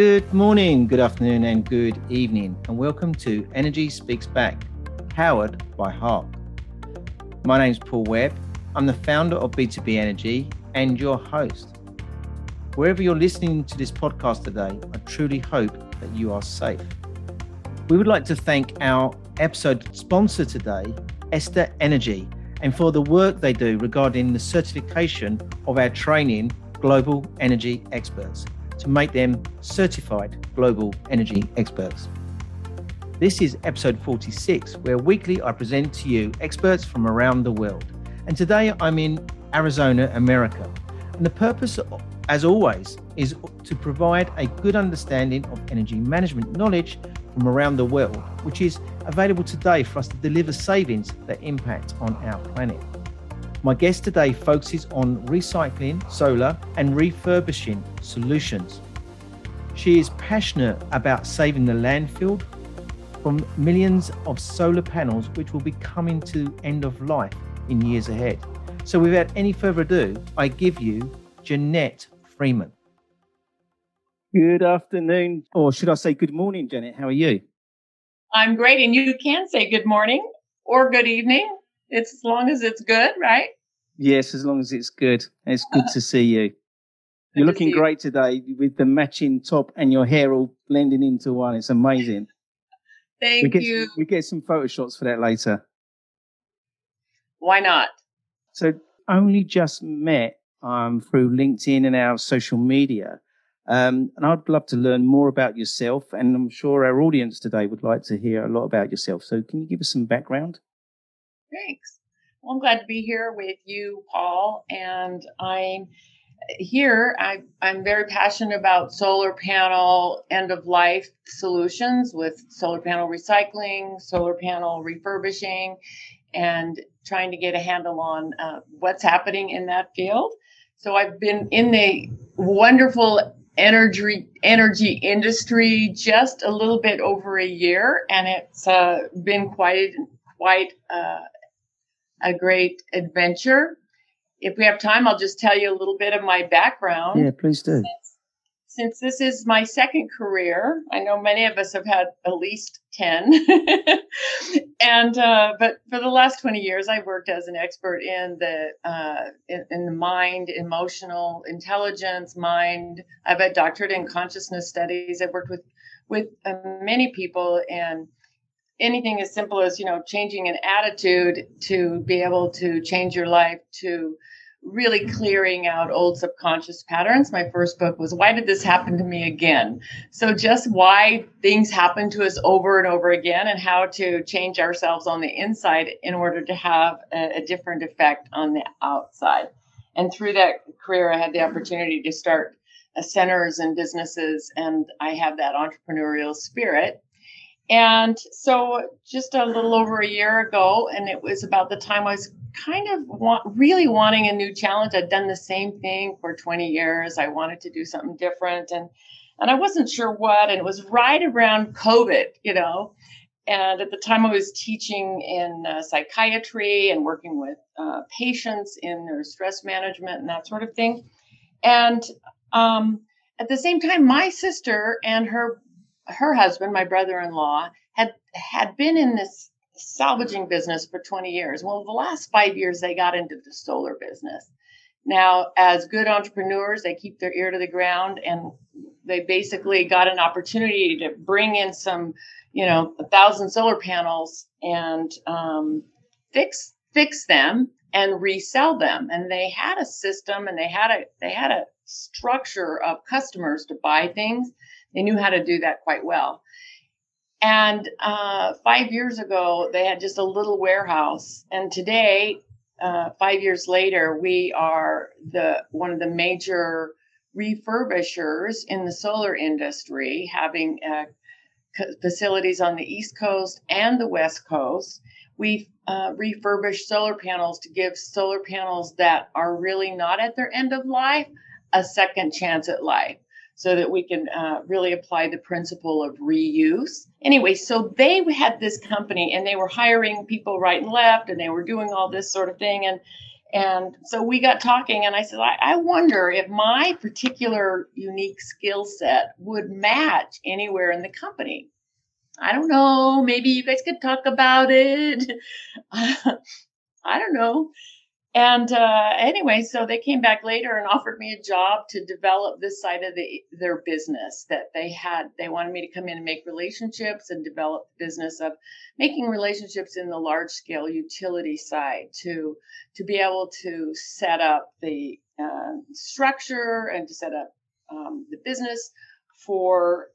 Good morning, good afternoon, and good evening, and welcome to Energy Speaks Back, powered by Hark. My name is Paul Webb. I'm the founder of B2B Energy and your host. Wherever you're listening to this podcast today, I truly hope that you are safe. We would like to thank our episode sponsor today, Ester Energy, and for the work they do regarding the certification of our training global energy experts to make them certified global energy experts. This is episode 46, where weekly I present to you experts from around the world. And today I'm in Arizona, America. And the purpose, as always, is to provide a good understanding of energy management knowledge from around the world, which is available today for us to deliver savings that impact on our planet. My guest today focuses on recycling, solar, and refurbishing solutions. She is passionate about saving the landfill from millions of solar panels which will be coming to end of life in years ahead. So without any further ado, I give you Jeanette Freeman. Good afternoon, or should I say good morning, Janet? How are you? I'm great. And you can say good morning or good evening it's as long as it's good, right? Yes, as long as it's good. It's good to see you. You're looking great today with the matching top and your hair all blending into one. It's amazing. Thank we get, you. We get some photo shots for that later. Why not? So, only just met um, through LinkedIn and our social media. Um, and I'd love to learn more about yourself. And I'm sure our audience today would like to hear a lot about yourself. So, can you give us some background? Thanks. Well, I'm glad to be here with you, Paul. And I'm here. I, I'm very passionate about solar panel end of life solutions with solar panel recycling, solar panel refurbishing, and trying to get a handle on uh, what's happening in that field. So I've been in the wonderful energy energy industry just a little bit over a year, and it's uh, been quite quite uh, a great adventure. If we have time, I'll just tell you a little bit of my background. Yeah, please do. Since, since this is my second career, I know many of us have had at least 10. and, uh, but for the last 20 years, I've worked as an expert in the, uh, in, in the mind, emotional intelligence, mind. I've a doctorate in consciousness studies. I've worked with, with uh, many people and anything as simple as you know changing an attitude to be able to change your life to really clearing out old subconscious patterns. My first book was why did this happen to me again? So just why things happen to us over and over again and how to change ourselves on the inside in order to have a, a different effect on the outside. And through that career i had the opportunity to start centers and businesses and i have that entrepreneurial spirit and so, just a little over a year ago, and it was about the time I was kind of want, really wanting a new challenge. I'd done the same thing for 20 years. I wanted to do something different, and and I wasn't sure what. And it was right around COVID, you know. And at the time, I was teaching in uh, psychiatry and working with uh, patients in their stress management and that sort of thing. And um, at the same time, my sister and her her husband, my brother-in-law, had had been in this salvaging business for 20 years. Well, the last five years they got into the solar business. Now, as good entrepreneurs, they keep their ear to the ground and they basically got an opportunity to bring in some, you know, a thousand solar panels and um, fix fix them and resell them. And they had a system and they had a they had a structure of customers to buy things they knew how to do that quite well. And uh, five years ago, they had just a little warehouse. And today, uh, five years later, we are the one of the major refurbishers in the solar industry, having uh, facilities on the East Coast and the West Coast. We uh, refurbish solar panels to give solar panels that are really not at their end of life a second chance at life so that we can uh, really apply the principle of reuse. Anyway, so they had this company and they were hiring people right and left and they were doing all this sort of thing. And And so we got talking, and I said, I, I wonder if my particular unique skill set would match anywhere in the company. I don't know. Maybe you guys could talk about it. I don't know. And uh, anyway, so they came back later and offered me a job to develop this side of the, their business that they had. They wanted me to come in and make relationships and develop the business of making relationships in the large scale utility side to to be able to set up the uh, structure and to set up um, the business for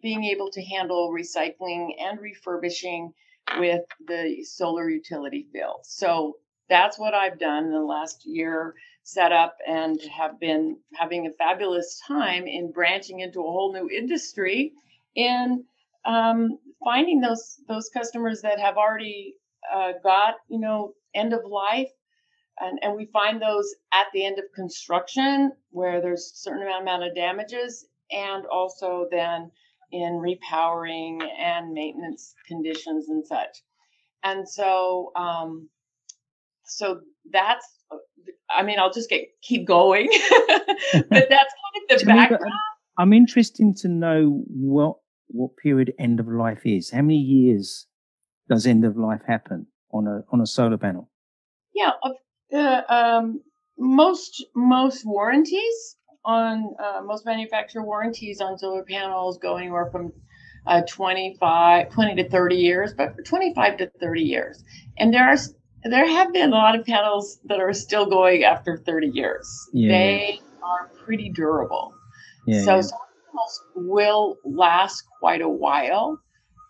being able to handle recycling and refurbishing with the solar utility field. So that's what I've done in the last year, set up and have been having a fabulous time in branching into a whole new industry in um, finding those those customers that have already uh, got you know end of life. And, and we find those at the end of construction where there's a certain amount of damages and also then in repowering and maintenance conditions and such. And so um, so that's i mean i'll just get keep going. But that's kind of the background. i'm interested to know what what period end of life is. How many years does end of life happen on a on a solar panel? Yeah uh, um, most most warranties on uh, most manufacturer warranties on solar panels go anywhere from uh, 25 20 to 30 years but 25 to 30 years. And there are there have been a lot of panels that are still going after 30 years. Yeah. They are pretty durable. Yeah, so yeah. some panels will last quite a while.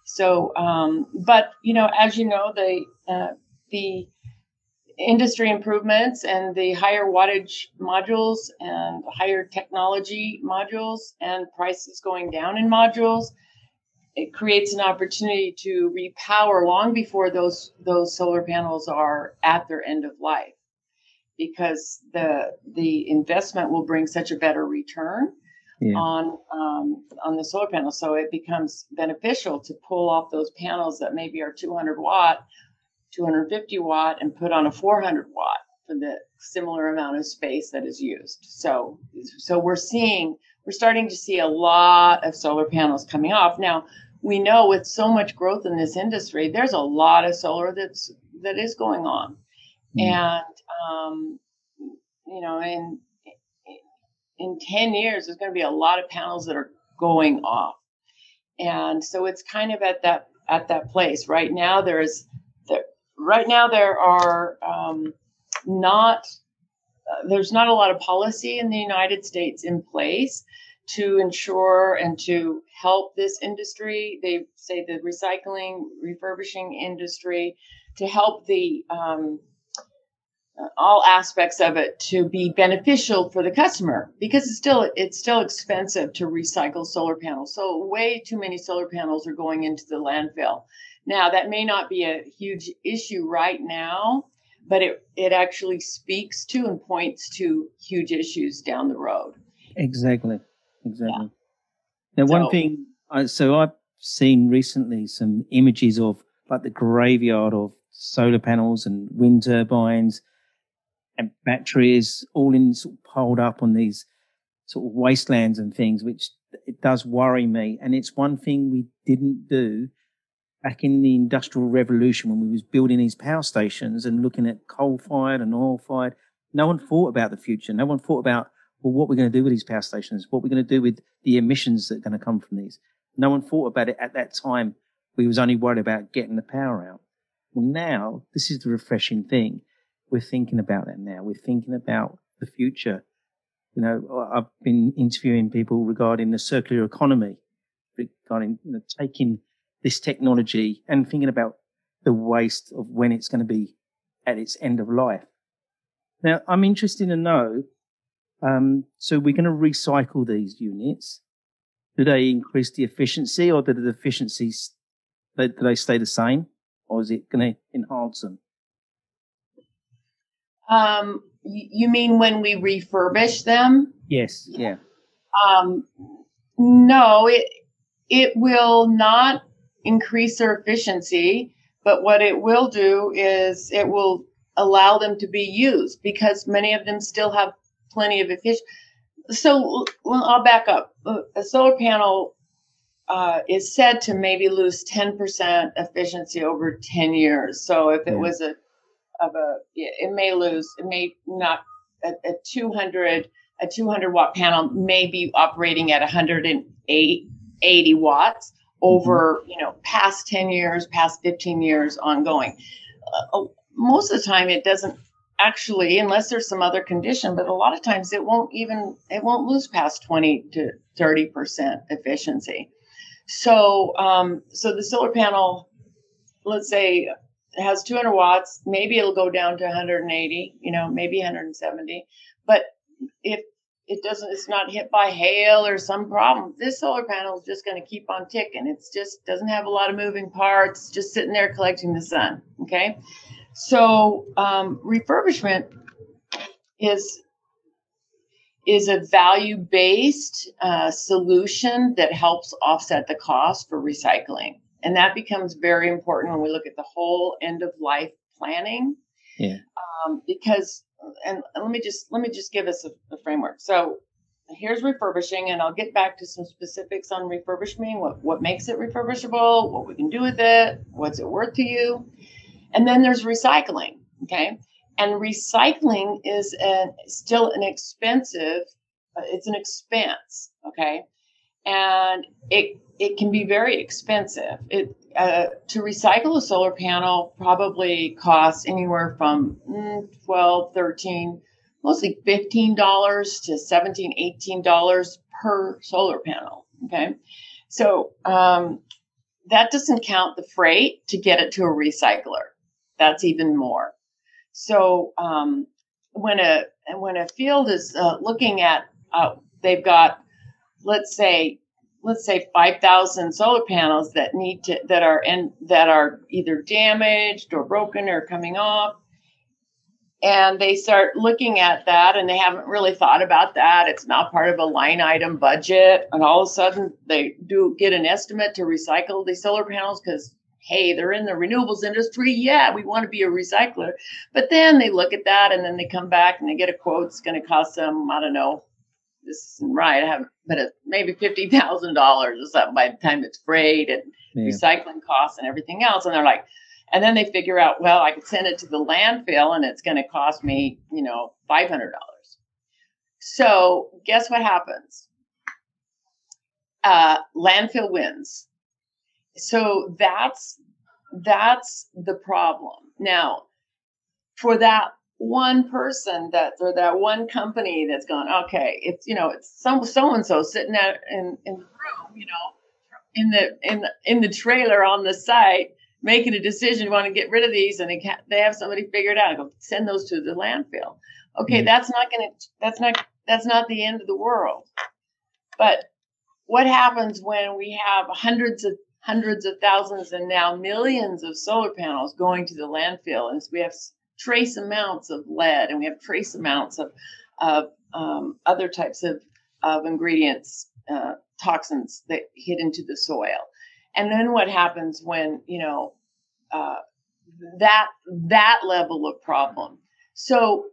So, um, but you know, as you know, the uh, the industry improvements and the higher wattage modules and higher technology modules and prices going down in modules it creates an opportunity to repower long before those those solar panels are at their end of life. Because the the investment will bring such a better return yeah. on um, on the solar panel so it becomes beneficial to pull off those panels that maybe are 200 watt 250 watt and put on a 400 watt for the similar amount of space that is used. So so we're seeing we're starting to see a lot of solar panels coming off. Now we know with so much growth in this industry, there's a lot of solar that's that is going on, mm. and um, you know, in in ten years, there's going to be a lot of panels that are going off, and so it's kind of at that at that place right now. There's there, right now there are um, not uh, there's not a lot of policy in the United States in place to ensure and to help this industry. They say the recycling, refurbishing industry to help the um, all aspects of it to be beneficial for the customer because it's still it's still expensive to recycle solar panels. So way too many solar panels are going into the landfill. Now that may not be a huge issue right now, but it it actually speaks to and points to huge issues down the road. Exactly exactly. Yeah. Now, so, one thing, I, so I've seen recently some images of like the graveyard of solar panels and wind turbines and batteries all in sort of piled up on these sort of wastelands and things, which it does worry me. And it's one thing we didn't do back in the industrial revolution when we was building these power stations and looking at coal fired and oil fired. No one thought about the future. No one thought about well, what we're going to do with these power stations, what we're going to do with the emissions that are going to come from these. No one thought about it at that time. We was only worried about getting the power out. Well, now this is the refreshing thing. We're thinking about that now. We're thinking about the future. You know, I've been interviewing people regarding the circular economy, regarding you know, taking this technology and thinking about the waste of when it's going to be at its end of life. Now, I'm interested to know um, so we're going to recycle these units. Do they increase the efficiency or do the efficiencies, do they stay the same or is it going to enhance them? Um, you mean when we refurbish them? Yes. Yeah. Um, no, it, it will not increase their efficiency, but what it will do is it will allow them to be used because many of them still have plenty of efficiency. So well, I'll back up. A solar panel uh, is said to maybe lose 10% efficiency over 10 years. So if it was a of a it may lose it may not a, a 200 a 200 watt panel may be operating at 180 watts over mm-hmm. you know past 10 years past 15 years ongoing uh, most of the time it doesn't actually unless there's some other condition but a lot of times it won't even it won't lose past 20 to 30 percent efficiency. So um, so the solar panel let's say has 200 watts maybe it'll go down to 180 you know maybe 170 but if it doesn't it's not hit by hail or some problem this solar panel is just going to keep on ticking. It's just doesn't have a lot of moving parts just sitting there collecting the sun okay so um, refurbishment is is a value based uh, solution that helps offset the cost for recycling. And that becomes very important when we look at the whole end of life planning. Yeah. Um, because and let me just let me just give us a, a, framework. So here's refurbishing, and I'll get back to some specifics on refurbishing, what what makes it refurbishable, what we can do with it, what's it worth to you, and then there's recycling. Okay, and recycling is still an expensive. Uh, it's an expense. Okay, and it it can be very expensive. It uh, to recycle a solar panel probably costs anywhere from mm, 12 13 mostly $15 to $17 $18 per solar panel okay so um, that doesn't count the freight to get it to a recycler that's even more. So um, when a when a field is uh, looking at uh, they've got let's say let's say 5000 solar panels that need to that are in that are either damaged or broken or coming off. And they start looking at that and they haven't really thought about that. It's not part of a line item budget. And all of a sudden they do get an estimate to recycle these solar panels because hey they're in the renewables industry yeah we want to be a recycler but then they look at that and then they come back and they get a quote it's going to cost them i don't know this isn't right. I have, but it, maybe fifty thousand dollars or something by the time it's freight and yeah. recycling costs and everything else. And they're like, and then they figure out, well, I could send it to the landfill and it's going to cost me, you know, five hundred dollars. So guess what happens? Uh, landfill wins. So that's that's the problem. Now, for that one person that or that one company that's gone okay it's you know it's some so and so sitting out in in the room you know in the in the in the trailer on the site making a decision want to get rid of these and they can they have somebody figured out go send those to the landfill okay mm-hmm. that's not gonna that's not that's not the end of the world but what happens when we have hundreds of hundreds of thousands and now millions of solar panels going to the landfill and so we have trace amounts of lead and we have trace amounts of, of um, other types of, of ingredients, uh, toxins that hit into the soil. And then what happens when, you know, uh, that that level of problem. So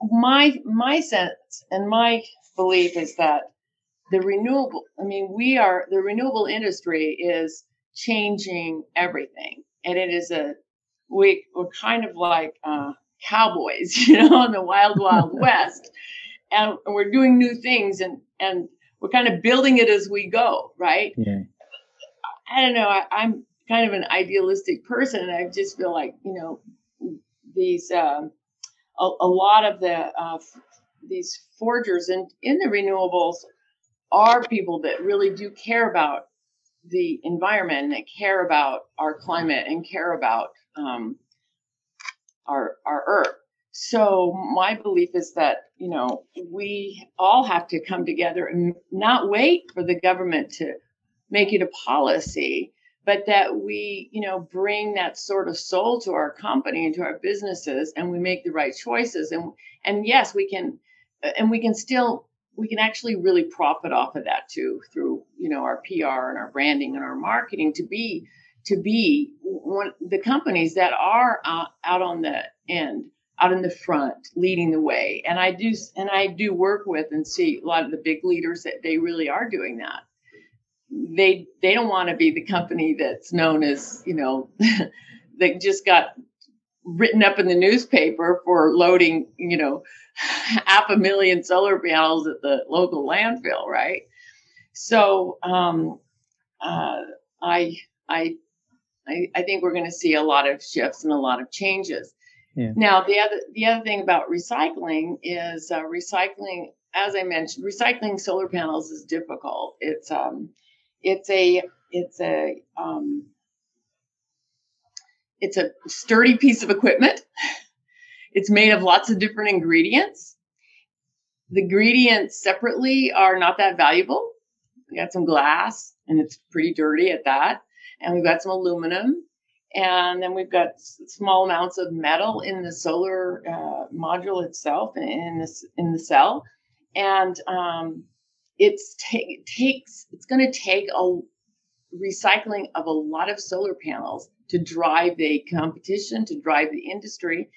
my my sense and my belief is that the renewable i mean we are the renewable industry is changing everything and it is a we're kind of like uh, cowboys, you know, in the wild, wild west. And we're doing new things and, and we're kind of building it as we go, right? Yeah. I don't know. I, am kind of an idealistic person, and I just feel like you know these um, a, a, lot of the uh, these forgers in in the renewables are people that really do care about the environment and that care about our climate and care about um, our our earth. So my belief is that you know we all have to come together and not wait for the government to make it a policy, but that we you know bring that sort of soul to our company and to our businesses, and we make the right choices. And and yes, we can, and we can still we can actually really profit off of that too through you know our PR and our branding and our marketing to be to be one the companies that are uh, out on the end out in the front leading the way. And i do and i do work with and see a lot of the big leaders that they really are doing that. They they don't want to be the company that's known as you know that just got written up in the newspaper for loading you know half a million solar panels at the local landfill right so um, uh, I, I I i think we're going to see a lot of shifts and a lot of changes yeah. Now, the other the other thing about recycling is uh, recycling. As I mentioned, recycling solar panels is difficult. It's um, it's a it's a um, it's a sturdy piece of equipment. It's made of lots of different ingredients. The ingredients separately are not that valuable. We got some glass, and it's pretty dirty at that, and we've got some aluminum, and then we've got small amounts of metal in the solar uh, module itself in this in the cell and um, it's ta- takes it's going to take a recycling of a lot of solar panels to drive the competition to drive the industry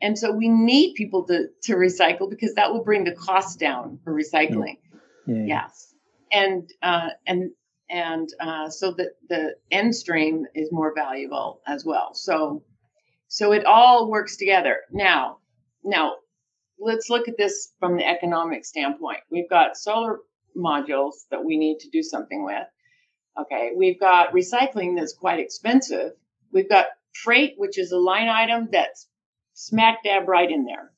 and so we need people to to recycle because that will bring the cost down for recycling yeah. Yeah. yes and uh, and and uh, so that the end stream is more valuable as well. So, so it all works together. Now, now let's look at this from the economic standpoint. We've got solar modules that we need to do something with. Okay, we've got recycling that's quite expensive. We've got freight, which is a line item that's smack dab right in there.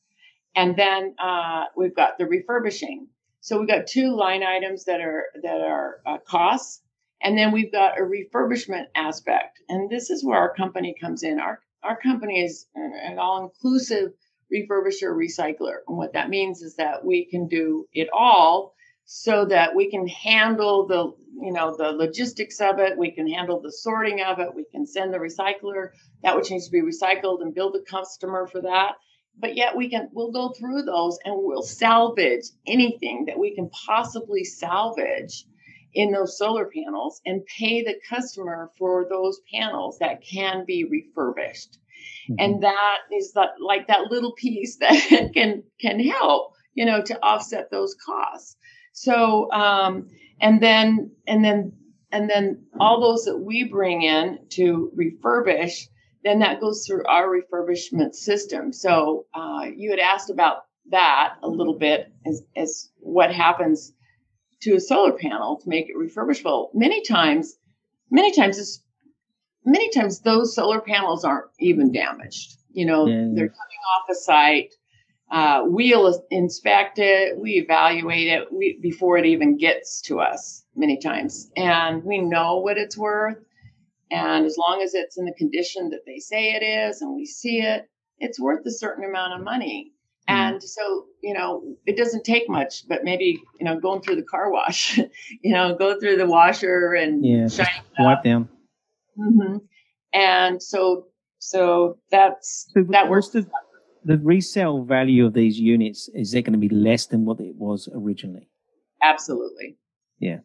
And then uh, we've got the refurbishing. So we've got two line items that are that are uh, costs and then we've got a refurbishment aspect. And this is where our company comes in. Our, our company is an all inclusive refurbisher recycler. And what that means is that we can do it all so that we can handle the you know the logistics of it we can handle the sorting of it we can send the recycler that which needs to be recycled and build a customer for that but yet we can we'll go through those and we'll salvage anything that we can possibly salvage in those solar panels and pay the customer for those panels that can be refurbished. Mm-hmm. And that is that like that little piece that can can help, you know, to offset those costs. So um and then and then and then all those that we bring in to refurbish, then that goes through our refurbishment system. So uh, you had asked about that a little bit as, as what happens to a solar panel to make it refurbishable. Many times, many times, it's, many times those solar panels aren't even damaged. You know, yeah. they're coming off a site. Uh, we'll inspect it, we evaluate it we, before it even gets to us many times, and we know what it's worth. And as long as it's in the condition that they say it is, and we see it, it's worth a certain amount of money. Mm-hmm. And so, you know, it doesn't take much, but maybe, you know, going through the car wash, you know, go through the washer and yeah, wipe them. Mm-hmm. And so, so that's, so that works. The, the resale value of these units, is that going to be less than what it was originally? Absolutely. Yeah.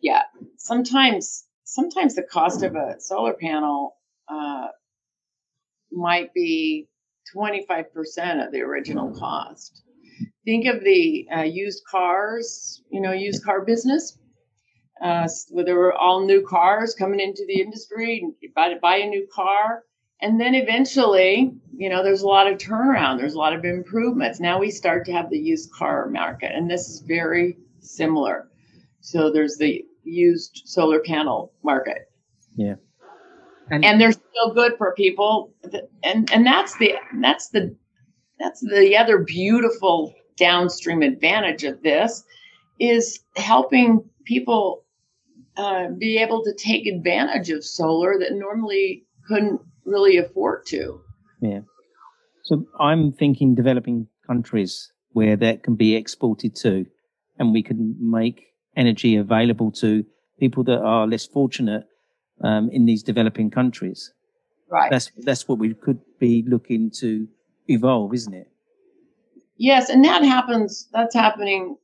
Yeah. Sometimes, sometimes the cost of a solar panel, uh, might be 25% of the original cost. Think of the uh, used cars, you know, used car business. Uh, where there were all new cars coming into the industry, you buy, buy a new car, and then eventually, you know, there's a lot of turnaround, there's a lot of improvements. Now we start to have the used car market, and this is very similar. So there's the used solar panel market. Yeah and, and they're still good for people and and that's the that's the that's the other beautiful downstream advantage of this is helping people uh, be able to take advantage of solar that normally couldn't really afford to. Yeah. So I'm thinking developing countries where that can be exported to, and we can make energy available to people that are less fortunate um, in these developing countries. Right. That's that's what we could be looking to evolve, isn't it? Yes, and that happens. That's happening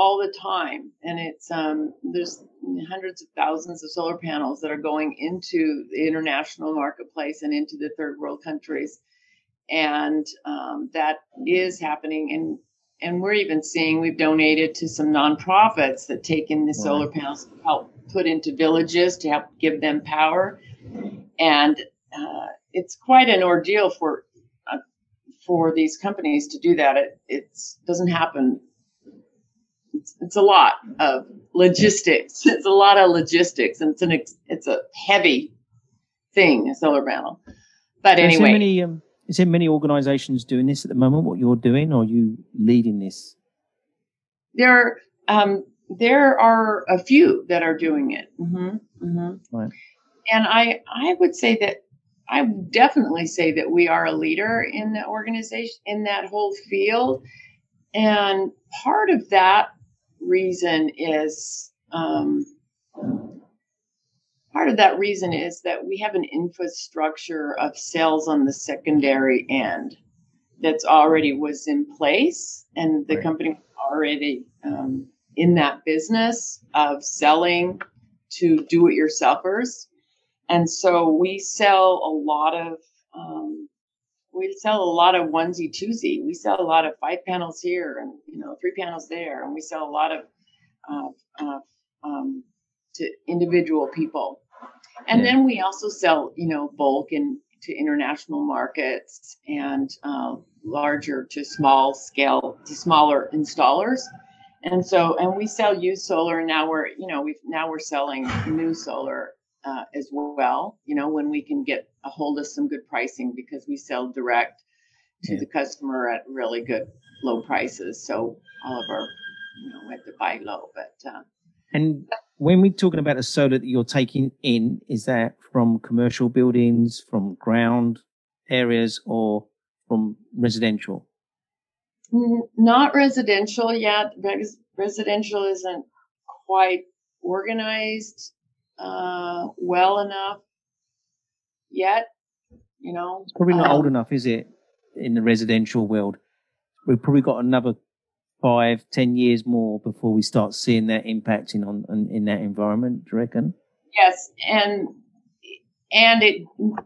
all the time, and it's um, there's hundreds of thousands of solar panels that are going into the international marketplace and into the third world countries. And um, that is happening. And, and we're even seeing we've donated to some nonprofits that take in the wow. solar panels to help put into villages to help give them power. And uh, it's quite an ordeal for uh, for these companies to do that. It it doesn't happen. It's, it's a lot of logistics. It's a lot of logistics, and it's an it's a heavy thing, a solar panel. But anyway, is there many, um, is there many organisations doing this at the moment? What you're doing, or are you leading this? There, um, there are a few that are doing it. Mm-hmm, mm-hmm. Right. And I, I would say that I would definitely say that we are a leader in the organization in that whole field. And part of that reason is um, part of that reason is that we have an infrastructure of sales on the secondary end that's already was in place, and the right. company already um, in that business of selling to do-it-yourselfers. And so we sell a lot of um, we sell a lot of onesie twosie. We sell a lot of five panels here and you know three panels there, and we sell a lot of uh, uh, um, to individual people. And yeah. then we also sell you know bulk and to international markets and uh, larger to small scale to smaller installers. And so, and we sell used solar. And now we're, you know, we've now we're selling new solar uh, as well, you know, when we can get a hold of some good pricing because we sell direct to yeah. the customer at really good low prices. So all of our, you know, we have to buy low, but. Uh, and when we're talking about the solar that you're taking in, is that from commercial buildings, from ground areas, or from residential? Not residential yet. Residential isn't quite organized uh, well enough yet. You know, it's probably not um, old enough, is it? In the residential world, we've probably got another five, ten years more before we start seeing that impacting on, on in that environment. Do you reckon? Yes, and and it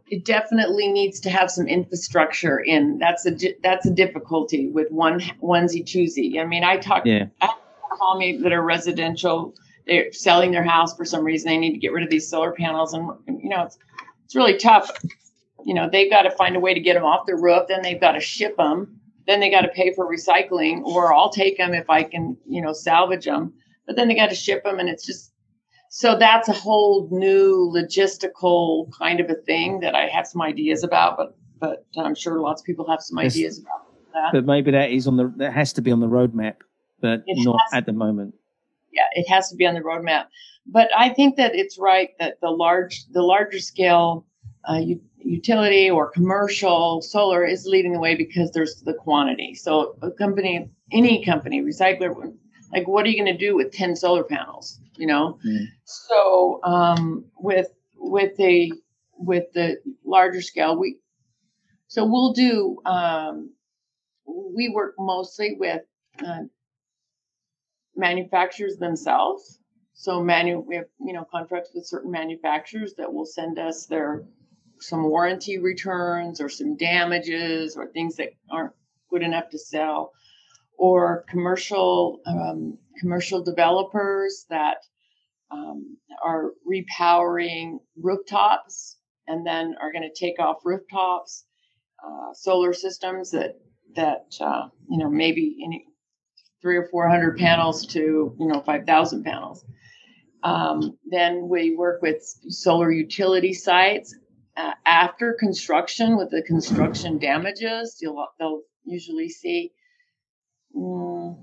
it definitely needs to have some infrastructure in. That's a that's a difficulty with one onesie twosie. I mean, I talk. Yeah. I call me that are residential they're selling their house for some reason. They need to get rid of these solar panels, and you know it's it's really tough. You know they've got to find a way to get them off the roof. Then they've got to ship them. Then they got to pay for recycling, or I'll take them if I can, you know, salvage them. But then they got to ship them, and it's just so that's a whole new logistical kind of a thing that I have some ideas about. But but I'm sure lots of people have some ideas about that. But maybe that is on the that has to be on the roadmap, but it not at the moment yeah, it has to be on the roadmap. But I think that it's right that the large, the larger scale uh, utility or commercial solar is leading the way because there's the quantity. So a company, any company, recycler, like what are you going to do with 10 solar panels? You know, mm. so um, with with the with the larger scale, we so we'll do. Um, we work mostly with uh, manufacturers themselves. So manu- we have you know contracts with certain manufacturers that will send us their some warranty returns or some damages or things that aren't good enough to sell, or commercial um, commercial developers that um, are repowering rooftops and then are going to take off rooftops, uh, solar systems that that uh, you know maybe any three or four hundred panels to you know five thousand panels. Um, then we work with solar utility sites uh, after construction with the construction damages. You'll they'll usually see. Mm,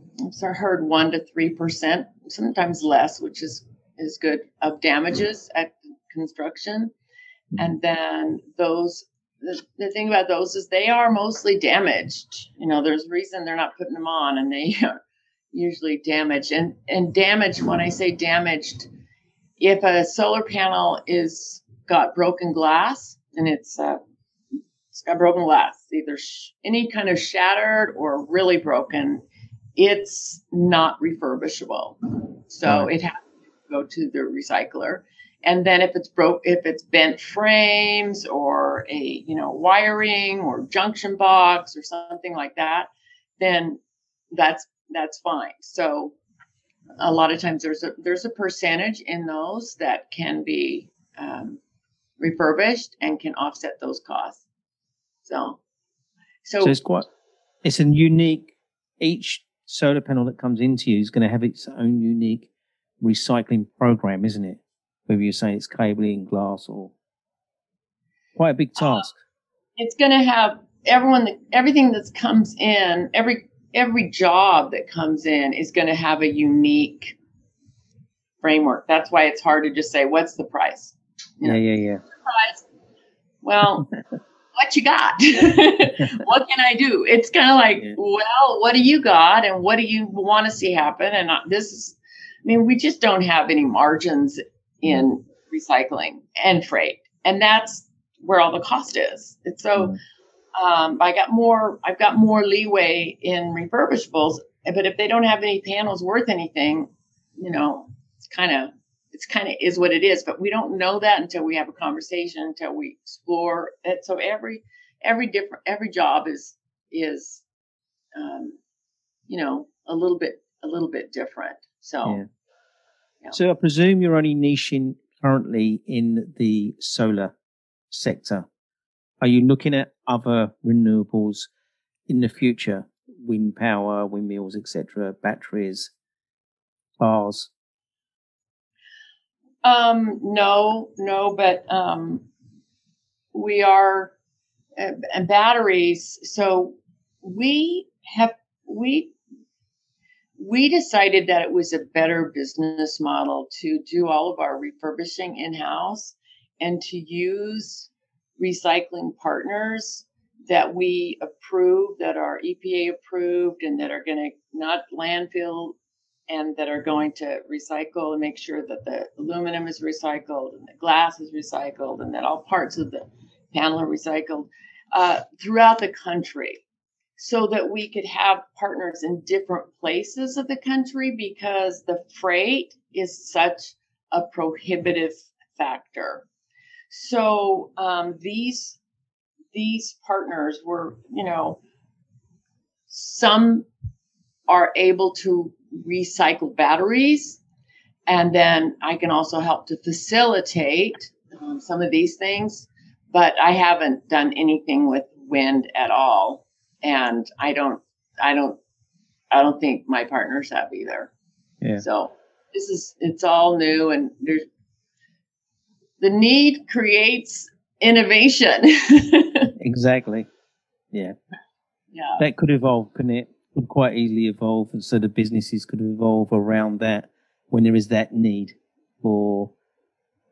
I heard one to three percent, sometimes less, which is is good of damages at construction. And then those the, the thing about those is they are mostly damaged. You know, there's a reason they're not putting them on, and they are usually damaged. And and damaged when I say damaged, if a solar panel is got broken glass and it's uh, it's got broken glass, either sh- any kind of shattered or really broken, it's not refurbishable. So it has to go to the recycler. And then if it's broke, if it's bent frames or a, you know, wiring or junction box or something like that, then that's, that's fine. So a lot of times there's a, there's a percentage in those that can be, um, refurbished and can offset those costs. So, so, so it's quite, it's a unique, each solar panel that comes into you is going to have its own unique recycling program, isn't it? whether you're saying it's cabling, glass, or quite a big uh, task. Uh, it's going to have everyone, everything that comes in, every every job that comes in is going to have a unique framework. That's why it's hard to just say what's the price. You know, yeah, yeah, yeah. Price? Well, what you got? what can I do? It's kind of like, yeah. well, what do you got, and what do you want to see happen? And this is, I mean, we just don't have any margins in recycling and freight. And that's where all the cost is. And so mm-hmm. Um, I got more, I've got more leeway in refurbishables, but if they don't have any panels worth anything, you know, it's kind of, it's kind of is what it is, but we don't know that until we have a conversation, until we explore it. So every, every different, every job is, is, um, you know, a little bit, a little bit different. So, yeah. So I presume you're only niching currently in the solar sector. Are you looking at other renewables in the future? Wind power, windmills, etc., batteries, cars? Um, no, no, but um, we are uh, batteries. So we have we we decided that it was a better business model to do all of our refurbishing in house and to use recycling partners that we approve, that are EPA approved, and that are going to not landfill and that are going to recycle and make sure that the aluminum is recycled and the glass is recycled and that all parts of the panel are recycled uh, throughout the country so that we could have partners in different places of the country because the freight is such a prohibitive factor. So um, these these partners were, you know, some are able to recycle batteries, and then I can also help to facilitate um, some of these things. But I haven't done anything with wind at all and I don't, I don't, I don't think my partners have either. Yeah. So this is, it's all new and there's, the need creates innovation. exactly. Yeah. Yeah. That could evolve, couldn't it? Could quite easily evolve. And so the businesses could evolve around that when there is that need for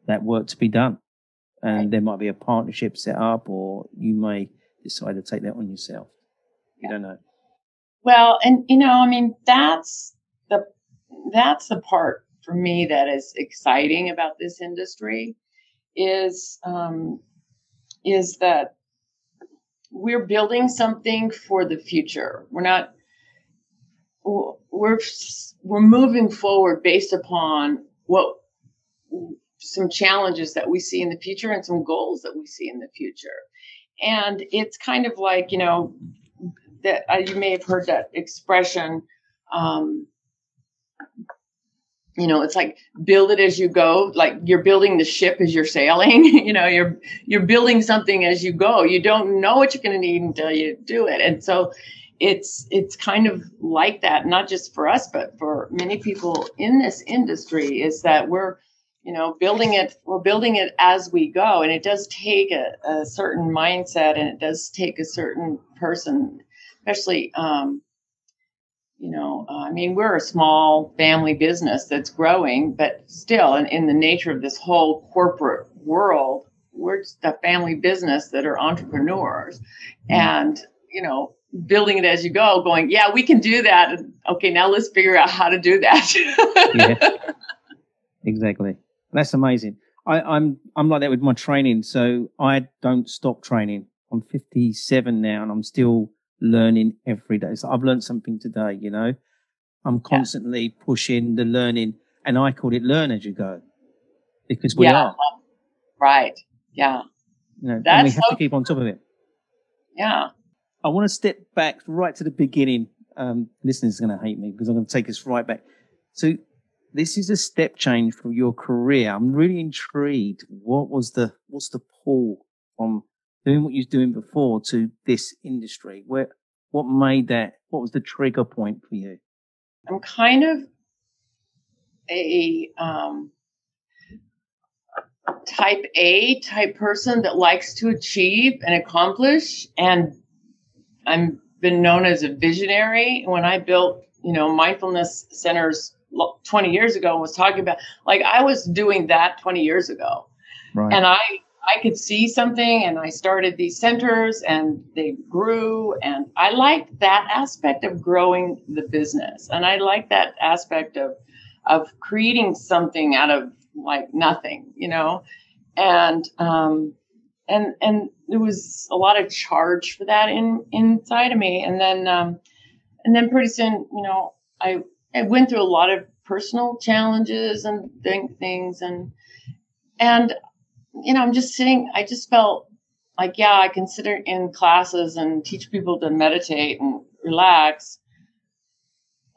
that work to be done. And right. there might be a partnership set up or you may decide to take that on yourself. You don't know. Well, and you know, I mean, that's the that's the part for me that is exciting about this industry is um, is that we're building something for the future. We're not we're we're moving forward based upon what some challenges that we see in the future and some goals that we see in the future. And it's kind of like, you know, that uh, you may have heard that expression. Um, you know, it's like build it as you go. Like you're building the ship as you're sailing. you know, you're you're building something as you go. You don't know what you're going to need until you do it. And so, it's it's kind of like that, not just for us, but for many people in this industry. Is that we're you know building it we're building it as we go and it does take a, a certain mindset and it does take a certain person especially, um, you know, uh, I mean, we're a small family business that's growing, but still, in, in the nature of this whole corporate world, we're just a family business that are entrepreneurs, mm-hmm. and you know, building it as you go, going, yeah, we can do that. And, okay, now let's figure out how to do that. yeah, exactly. That's amazing. I, I'm I'm like that with my training, so I don't stop training. I'm 57 now, and I'm still learning every day. So I've learned something today, you know. I'm constantly yeah. pushing the learning and I call it learn as you go because we yeah. are. Right. Yeah. You know, and we have so- to keep on top of it. Yeah. I want to step back right to the beginning. Um, listeners are going to hate me because I'm going to take us right back. So this is a step change for your career. I'm really intrigued. What was the, what's the pull from doing what you were doing before to this industry? Where, what made that? What was the trigger point for you? I'm kind of a um, type A type person that likes to achieve and accomplish, and I'm been known as a visionary. When I built, you know, mindfulness centers 20 years ago, and was talking about like I was doing that 20 years ago, right. and I I could see something and I started these centers and they grew and I liked that aspect of growing the business and I liked that aspect of of creating something out of like nothing, you know. And um and and there was a lot of charge for that in inside of me and then um and then pretty soon, you know, I I went through a lot of personal challenges and things and and you know, I'm just sitting, I just felt like, yeah, I can sit in classes and teach people to meditate and relax,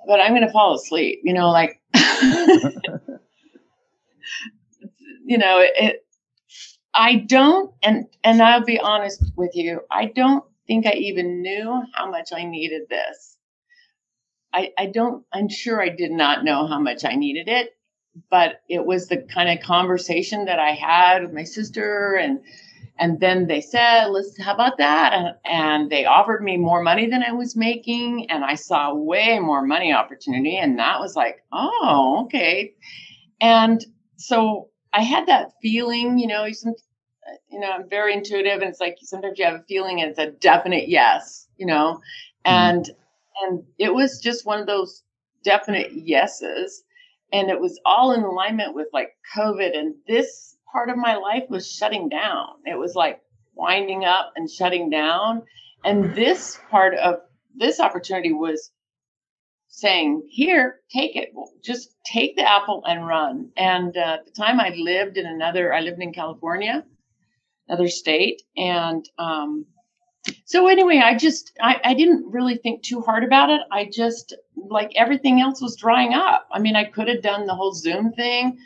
but I'm going to fall asleep, you know, like, you know, it, I don't, and, and I'll be honest with you, I don't think I even knew how much I needed this. I, I don't, I'm sure I did not know how much I needed it but it was the kind of conversation that I had with my sister and and then they said, "Let's how about that?" And, and they offered me more money than I was making, and I saw way more money opportunity, and that was like, "Oh, okay." And so I had that feeling, you know, some, you know, I'm very intuitive, and it's like sometimes you have a feeling, and it's a definite yes, you know, mm-hmm. and and it was just one of those definite yeses and it was all in alignment with like COVID. And this part of my life was shutting down. It was like winding up and shutting down. And this part of this opportunity was saying, Here, take it. Just take the apple and run. And uh, at the time I lived in another, I lived in California, another state. And um, so anyway, I just I, I didn't really think too hard about it. I just like everything else was drying up. I mean, I could have done the whole Zoom thing.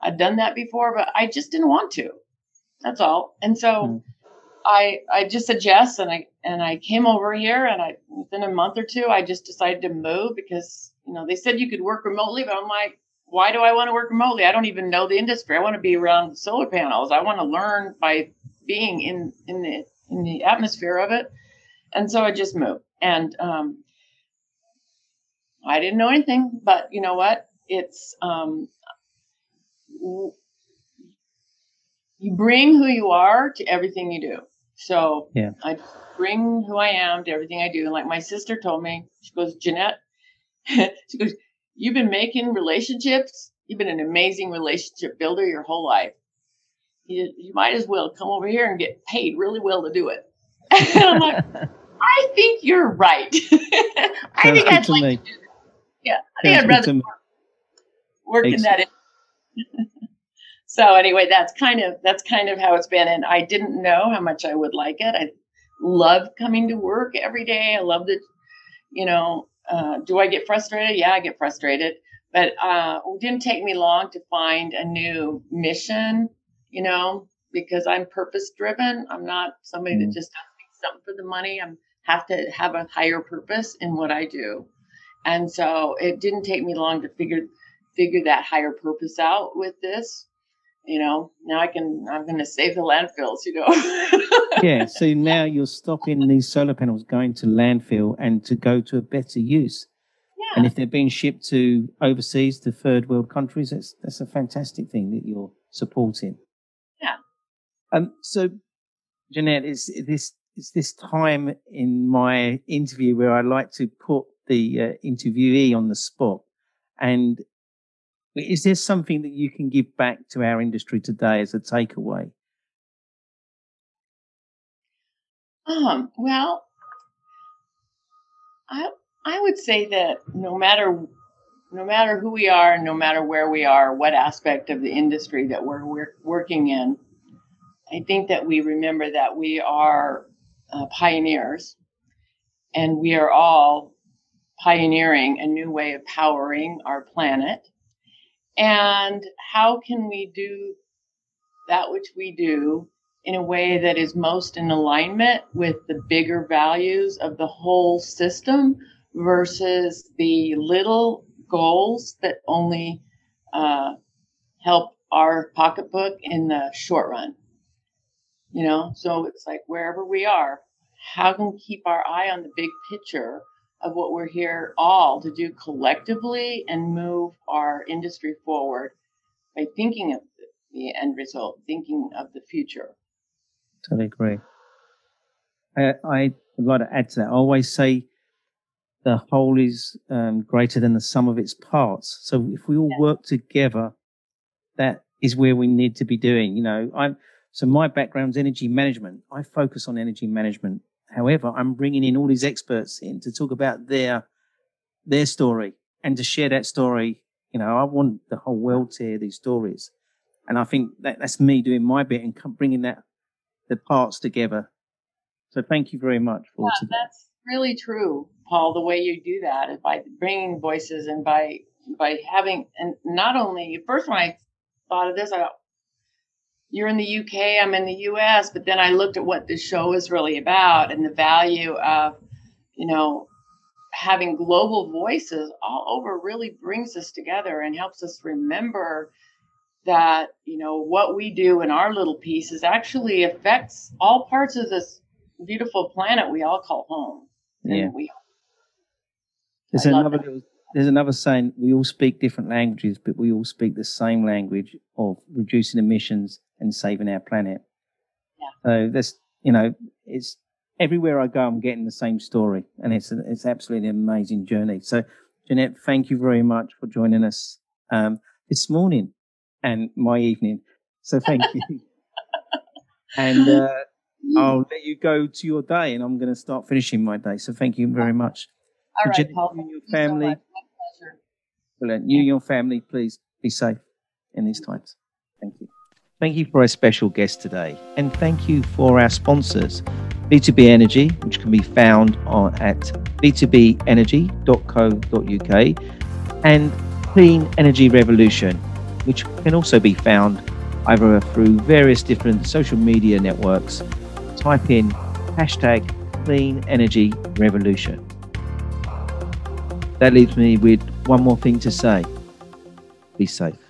I'd done that before, but I just didn't want to. That's all. And so mm. I I just said yes and I and I came over here and I within a month or two I just decided to move because you know they said you could work remotely, but I'm like, why do I want to work remotely? I don't even know the industry. I want to be around solar panels. I want to learn by being in in the in the atmosphere of it. And so I just moved. And um, I didn't know anything, but you know what? It's um, you bring who you are to everything you do. So yeah. I bring who I am to everything I do. And like my sister told me, she goes, Janette, she goes, you've been making relationships. You've been an amazing relationship builder your whole life you, you might as well come over here and get paid really well to do it. and I'm like, I think you're right. I think I'd like me. to do that. Yeah, I think I'd rather work in that. so anyway, that's kind of that's kind of how it's been, and I didn't know how much I would like it. I love coming to work every day. I love the, you know, uh, do I get frustrated? Yeah, I get frustrated, but uh, it didn't take me long to find a new mission you know, because I'm purpose driven. I'm not somebody mm-hmm. that just does something for the money. I'm have to have a higher purpose in what I do. And so it didn't take me long to figure figure that higher purpose out with this. You know, now I can I'm gonna save the landfills, you know. yeah, so now you're stopping these solar panels going to landfill and to go to a better use. Yeah. And if they're being shipped to overseas to third world countries, that's that's a fantastic thing that you're supporting. Um, so, Janette, is this is this time in my interview where I like to put the uh, interviewee on the spot, and is there something that you can give back to our industry today as a takeaway? Um, well, I I would say that no matter no matter who we are, no matter where we are, what aspect of the industry that we're, we're working in, I think that we remember that we are uh, pioneers and we are all pioneering a new way of powering our planet. And how can we do that which we do in a way that is most in alignment with the bigger values of the whole system versus the little goals that only uh, help our pocketbook in the short run. You know, so it's like wherever we are, how can we keep our eye on the big picture of what we're here all to do collectively and move our industry forward by thinking of the end result, thinking of the future. Totally agree. I, I would like to add to that. I always say the whole is um, greater than the sum of its parts. So if we all yeah. work together, that is where we need to be doing. You know, I'm so my background's energy management. I focus on energy management. However, I'm bringing in all these experts in to talk about their their story and to share that story. You know, I want the whole world to hear these stories, and I think that that's me doing my bit and bringing that the parts together. So thank you very much for yeah, that's really true, Paul. The way you do that is by bringing voices and by by having and not only first when I thought of this, I thought you're in the UK, I'm in the US, but then I looked at what the show is really about and the value of, you know, having global voices all over really brings us together and helps us remember that you know what we do in our little pieces actually affects all parts of this beautiful planet we all call home. Yeah. We, there's another there's another saying we all speak different languages, but we all speak the same language of reducing emissions and saving our planet. Yeah. So that's you know it's everywhere I go, I'm getting the same story, and it's a, it's absolutely an amazing journey. So, Janette, thank you very much for joining us um, this morning and my evening. So thank you. and uh, I'll let you go to your day, and I'm going to start finishing my day. So thank you very much. All right, Paul. You and your family. You so brilliant. You and your family, please be safe in these times. Thank you. Thank you for our special guest today, and thank you for our sponsors, B2B Energy, which can be found on at b2benergy.co.uk, and Clean Energy Revolution, which can also be found either through various different social media networks. Type in hashtag clean energy revolution. That leaves me with one more thing to say be safe.